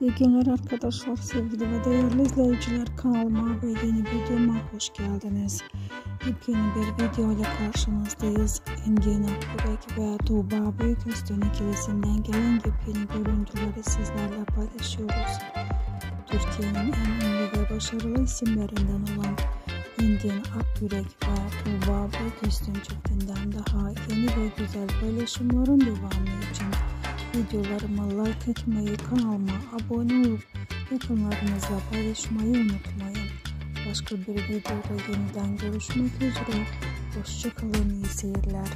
İyi günler arkadaşlar, sevgili ve değerli izleyiciler. Kanalıma ve yeni videoma hoş geldiniz. Yepyeni bir video ile karşınızdayız. Engin Akbürek ve Tuğba Büyüküstün ikilisinden gelen yepyeni görüntüleri sizlerle paylaşıyoruz. Türkiye'nin en ünlü ve başarılı isimlerinden olan Engin Akbürek ve Tuğba Büyüküstün çiftinden daha yeni ve güzel paylaşımların devamı için Videolarıma like etmeyi, kanalıma abone olup yakınlarınızla paylaşmayı unutmayın. Başka bir videoda yeniden görüşmek üzere. Hoşçakalın, iyi seyirler.